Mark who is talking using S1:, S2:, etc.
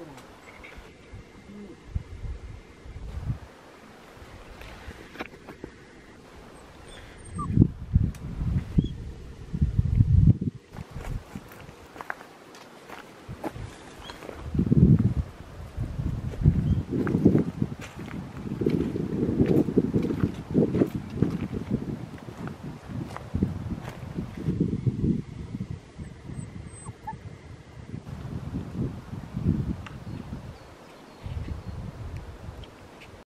S1: 그럼.